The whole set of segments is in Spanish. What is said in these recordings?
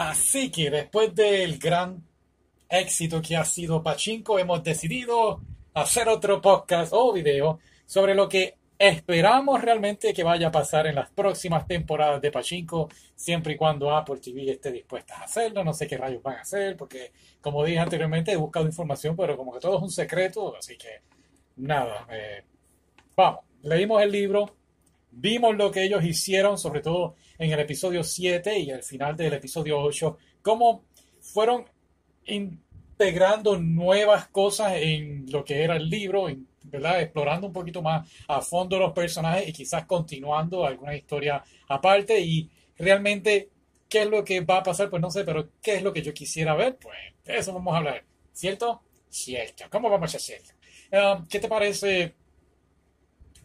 Así que después del gran éxito que ha sido Pachinko, hemos decidido hacer otro podcast o video sobre lo que esperamos realmente que vaya a pasar en las próximas temporadas de Pachinko, siempre y cuando Apple TV esté dispuesta a hacerlo. No sé qué rayos van a hacer, porque como dije anteriormente, he buscado información, pero como que todo es un secreto, así que nada. Eh, vamos, leímos el libro, vimos lo que ellos hicieron, sobre todo en el episodio 7 y el final del episodio 8, cómo fueron integrando nuevas cosas en lo que era el libro, ¿verdad? explorando un poquito más a fondo los personajes y quizás continuando alguna historia aparte y realmente qué es lo que va a pasar, pues no sé, pero qué es lo que yo quisiera ver, pues eso vamos a hablar, ¿cierto? Cierto, ¿cómo vamos a hacerlo? Um, ¿Qué te parece?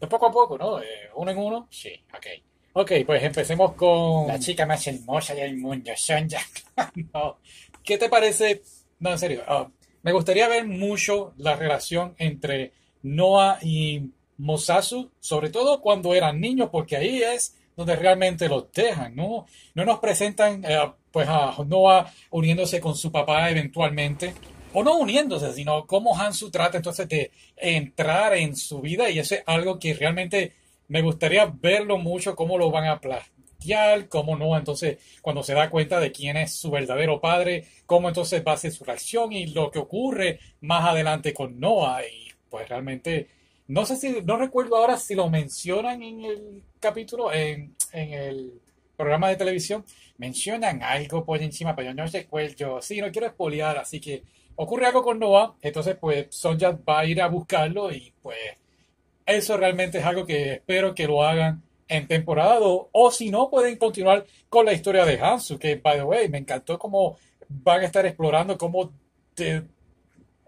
De poco a poco, ¿no? Eh, uno en uno. Sí, ok. Ok, pues empecemos con... La chica más hermosa del mundo, Sonja. no. ¿Qué te parece? No, en serio. Uh, me gustaría ver mucho la relación entre Noah y Mosasu, sobre todo cuando eran niños, porque ahí es donde realmente los dejan, ¿no? No nos presentan eh, pues a Noah uniéndose con su papá eventualmente, o no uniéndose, sino cómo Hansu trata entonces de entrar en su vida y eso es algo que realmente me gustaría verlo mucho, cómo lo van a plantear, cómo no, entonces cuando se da cuenta de quién es su verdadero padre, cómo entonces va a ser su reacción y lo que ocurre más adelante con Noah. Y pues realmente no sé si, no recuerdo ahora si lo mencionan en el capítulo, en, en el programa de televisión, mencionan algo por encima, pero no recuerdo, sí, no quiero espolear, así que ocurre algo con Noah, entonces pues Sonja va a ir a buscarlo y pues eso realmente es algo que espero que lo hagan en temporada 2 o si no pueden continuar con la historia de Hansu que by the way me encantó cómo van a estar explorando cómo de,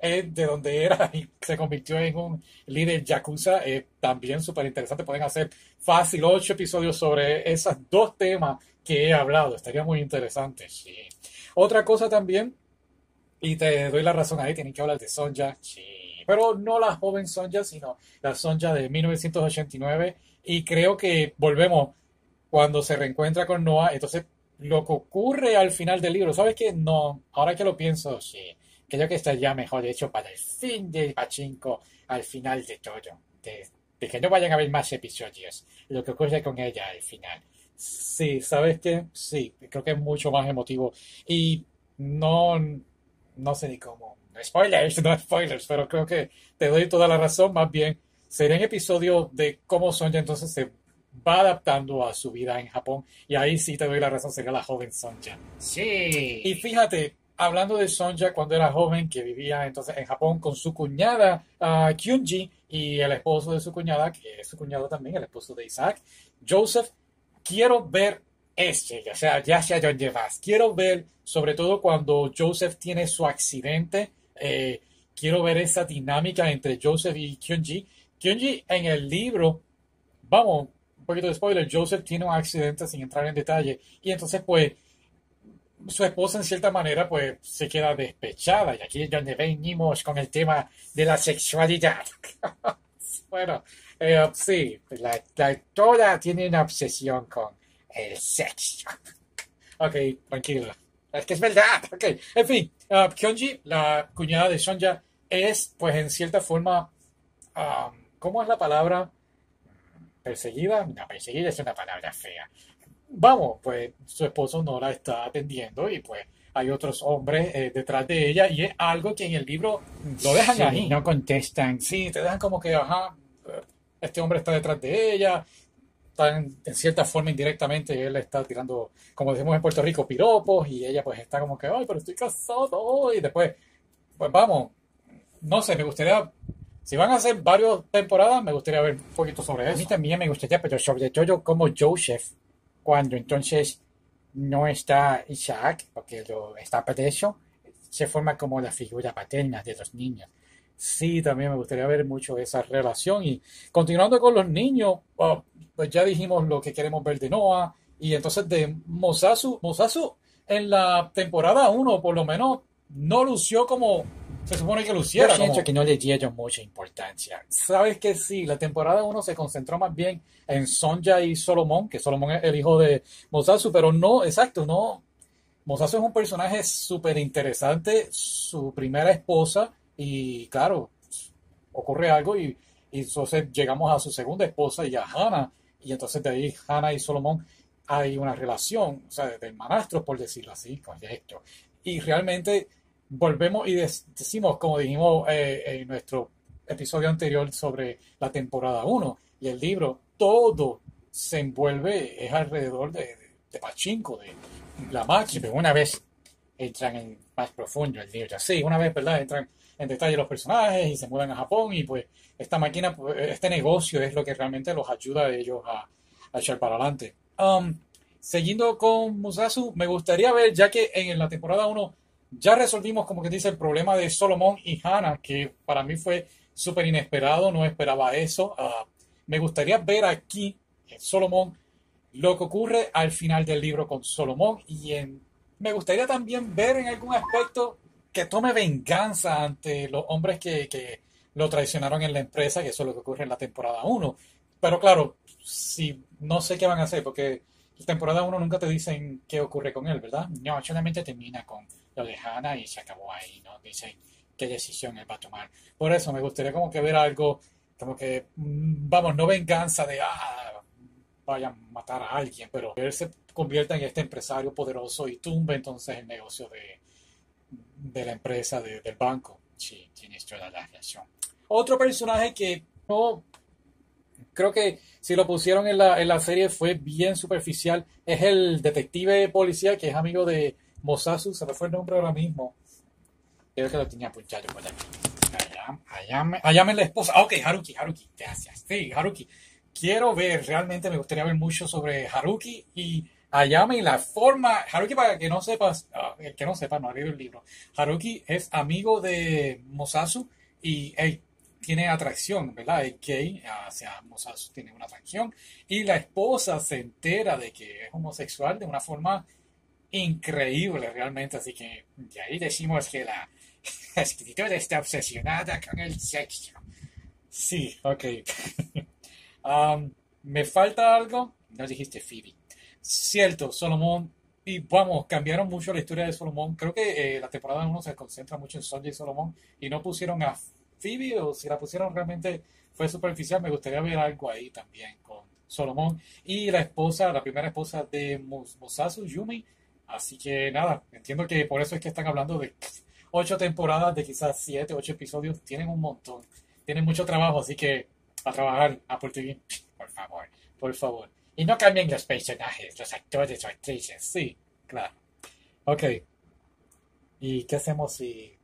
de donde era y se convirtió en un líder yakuza eh, también súper interesante pueden hacer fácil ocho episodios sobre esos dos temas que he hablado estaría muy interesante sí. otra cosa también y te doy la razón ahí tienen que hablar de Sonja sí pero no la joven Sonja, sino la Sonja de 1989. Y creo que volvemos cuando se reencuentra con Noah. Entonces, lo que ocurre al final del libro, ¿sabes qué? No, ahora que lo pienso, sí, creo que está ya mejor hecho para el fin de Pachinko, al final de todo. De, de que no vayan a haber más episodios. Lo que ocurre con ella al final. Sí, ¿sabes qué? Sí, creo que es mucho más emotivo. Y no, no sé ni cómo spoilers, no spoilers, pero creo que te doy toda la razón. Más bien, será en episodio de cómo Sonja entonces se va adaptando a su vida en Japón. Y ahí sí te doy la razón, sería la joven Sonja. Sí. Y fíjate, hablando de Sonja cuando era joven, que vivía entonces en Japón con su cuñada uh, Kyunji y el esposo de su cuñada, que es su cuñado también, el esposo de Isaac, Joseph, quiero ver este, o sea, ya sea donde vas. Quiero ver, sobre todo cuando Joseph tiene su accidente eh, quiero ver esa dinámica entre Joseph y Kyunji. Kyunji en el libro, vamos, un poquito de spoiler, Joseph tiene un accidente sin entrar en detalle y entonces pues su esposa en cierta manera pues se queda despechada y aquí es donde venimos con el tema de la sexualidad. bueno, eh, sí, la, la tiene una obsesión con el sexo. ok, tranquilo. Es que es verdad. Ok, en fin, uh, Kyunji, la cuñada de Sonja, es, pues, en cierta forma, um, ¿cómo es la palabra? ¿Perseguida? No, perseguida es una palabra fea. Vamos, pues, su esposo no la está atendiendo y, pues, hay otros hombres eh, detrás de ella y es algo que en el libro lo dejan ahí. No contestan. Sí, te dejan como que, ajá, este hombre está detrás de ella, en, cierta forma indirectamente él está tirando, como decimos en Puerto Rico, piropos y ella pues está como que, ay, pero estoy casado y después, pues vamos, no sé, me gustaría, si van a hacer varias temporadas, me gustaría ver un poquito sobre eso. A mí también me gustaría, pero sobre todo como Joseph, cuando entonces no está Isaac, porque lo está preso, se forma como la figura paterna de los niños. Sí, también me gustaría ver mucho esa relación. Y continuando con los niños, pues ya dijimos lo que queremos ver de Noah. Y entonces de Mosasu, Mosasu en la temporada 1 por lo menos no lució como se supone que luciera. Yo siento que no le dieron mucha importancia. Sabes que sí, la temporada 1 se concentró más bien en Sonja y Solomon, que Solomon es el hijo de Mosasu, pero no, exacto, no, Mosasu es un personaje súper interesante, su primera esposa, y claro, ocurre algo y, y entonces llegamos a su segunda esposa y a Hannah, y entonces de ahí Hannah y Solomon hay una relación, o sea, de manastros, por decirlo así, correcto. Y realmente volvemos y decimos, como dijimos eh, en nuestro episodio anterior sobre la temporada 1 y el libro, todo se envuelve, es alrededor de, de, Pachinko, de la máquina. Una vez entran en más profundo el libro. Sí, una vez, ¿verdad? Entran en detalle los personajes y se mueven a Japón y pues esta máquina, pues, este negocio es lo que realmente los ayuda a ellos a, a echar para adelante. Um, siguiendo con Musasu, me gustaría ver, ya que en la temporada 1 ya resolvimos, como que dice, el problema de Solomon y Hannah, que para mí fue súper inesperado, no esperaba eso. Uh, me gustaría ver aquí en Solomon lo que ocurre al final del libro con Solomon y en, me gustaría también ver en algún aspecto que tome venganza ante los hombres que, que lo traicionaron en la empresa, que eso es lo que ocurre en la temporada 1. Pero claro, si no sé qué van a hacer, porque la temporada 1 nunca te dicen qué ocurre con él, ¿verdad? No, solamente termina con lo de Hannah y se acabó ahí, ¿no? Dicen qué decisión él va a tomar. Por eso me gustaría como que ver algo, como que, mm, vamos, no venganza de, ah, vayan a matar a alguien, pero él se convierta en este empresario poderoso y tumbe entonces el negocio de, de la empresa, de, del banco. Sí, tienes toda la razón. Otro personaje que no creo que si lo pusieron en la, en la serie fue bien superficial es el detective policía que es amigo de Mosasu, se me fue el nombre ahora mismo. Creo que lo tenía apuntado por aquí. Ayame, Ayame la esposa. Ah, ok, Haruki, Haruki, gracias. Sí, Haruki. Quiero ver, realmente me gustaría ver mucho sobre Haruki y Ayame y la forma. Haruki, para que no sepas, uh, el que no sepa, no ha leído el libro. Haruki es amigo de Mosasu y tiene atracción, ¿verdad? Es gay, hacia Mosasu tiene una atracción y la esposa se entera de que es homosexual de una forma increíble realmente, así que de ahí decimos que la escritora está obsesionada con el sexo. Sí, ok. um, ¿Me falta algo? No dijiste Phoebe. Cierto, Solomon. Y vamos, cambiaron mucho la historia de Solomon. Creo que eh, la temporada 1 se concentra mucho en Sonja y Solomon. Y no pusieron a Phoebe, o si la pusieron realmente fue superficial. Me gustaría ver algo ahí también con Solomon. Y la esposa, la primera esposa de Musasu, Yumi Así que nada, entiendo que por eso es que están hablando de ocho temporadas, de quizás siete, ocho episodios. Tienen un montón, tienen mucho trabajo, así que a trabajar Apple TV, por favor, por favor. Y no cambien los personajes, los actores o actrices. Sí, claro. Ok. ¿Y qué hacemos si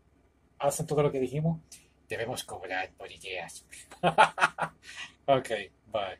hacen todo lo que dijimos? Debemos cobrar por ideas. ok, bye.